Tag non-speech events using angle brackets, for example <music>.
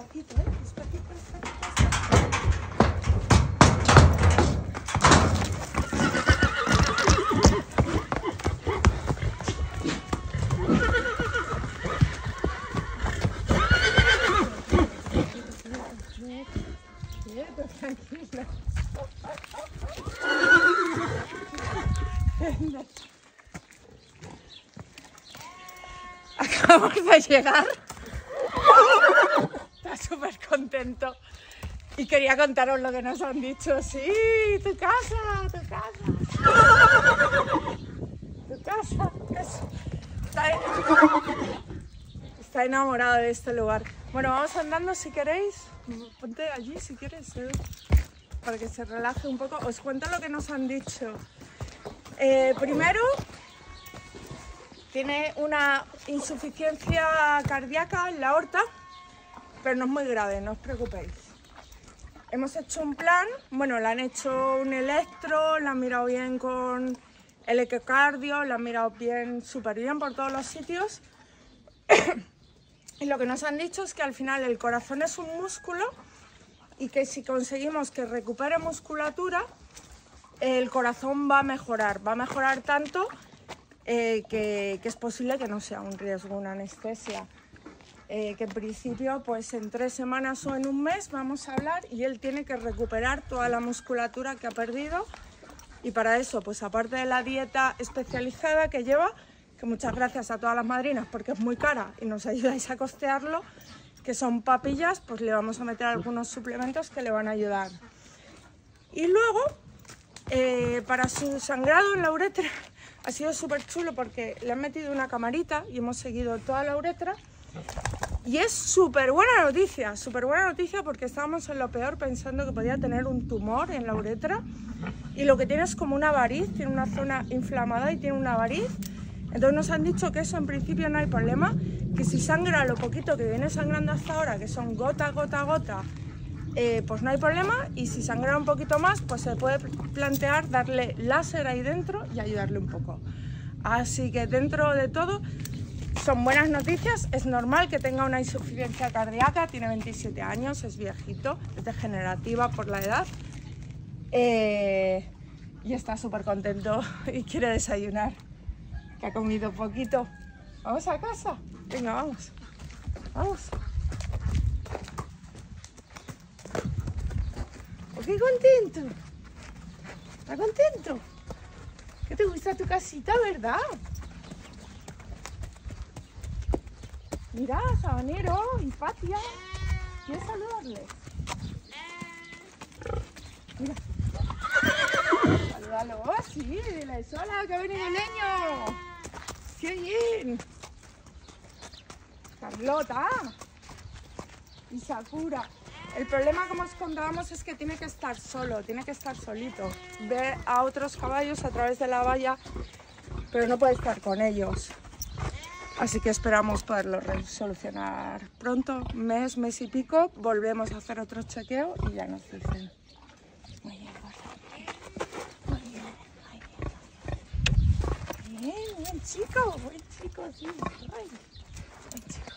Papier drin? Ist Papier drin? Acabamos de llegar Contento. Y quería contaros lo que nos han dicho. Sí, tu casa, tu casa. Tu casa. es- Está, está enamorado de este lugar. Bueno, vamos andando si queréis. Ponte allí si quieres, Edu, para que se relaje un poco. Os cuento lo que nos han dicho. Eh, primero, tiene una insuficiencia cardíaca en la aorta, pero no es muy grave, no os preocupéis. Hemos hecho un plan, bueno, le han hecho un electro, la han mirado bien con el ecocardio, la han mirado bien, súper bien por todos los sitios. <coughs> y lo que nos han dicho es que al final el corazón es un músculo y que si conseguimos que recupere musculatura, el corazón va a mejorar, va a mejorar tanto eh, que, que es posible que no sea un riesgo una anestesia. Eh, que en principio, pues en tres semanas o en un mes vamos a hablar y él tiene que recuperar toda la musculatura que ha perdido. Y para eso, pues aparte de la dieta especializada que lleva, que muchas gracias a todas las madrinas porque es muy cara y nos ayudáis a costearlo, que son papillas, pues le vamos a meter algunos suplementos que le van a ayudar. Y luego, eh, para su sangrado en la uretra, <laughs> ha sido súper chulo porque le han metido una camarita y hemos seguido toda la uretra. Y es súper buena noticia, súper buena noticia porque estábamos en lo peor pensando que podía tener un tumor en la uretra y lo que tiene es como una variz, tiene una zona inflamada y tiene una variz. Entonces nos han dicho que eso en principio no hay problema, que si sangra lo poquito que viene sangrando hasta ahora, que son gota, gota, gota, eh, pues no hay problema y si sangra un poquito más, pues se puede plantear darle láser ahí dentro y ayudarle un poco. Así que dentro de todo son buenas noticias, es normal que tenga una insuficiencia cardíaca, tiene 27 años, es viejito, es degenerativa por la edad eh, y está súper contento <laughs> y quiere desayunar, que ha comido poquito. ¿Vamos a casa? Venga, vamos, vamos. Oh, ¡Qué contento! ¿Está contento? ¿Que te gusta tu casita, verdad? Mira, Sabanero y Patia. ¿Quieres saludarles? Mira. Salúdalo. Oh, sí, dile, hola, que ha venido el niño. ¡Qué bien! Carlota y Sakura. El problema, como os contábamos, es que tiene que estar solo, tiene que estar solito. Ve a otros caballos a través de la valla, pero no puede estar con ellos. Así que esperamos poderlo solucionar pronto, mes, mes y pico. Volvemos a hacer otro chequeo y ya nos dicen. Muy bien, muy bien, muy bien. Bien, buen chico, buen chico, sí. Buen chico.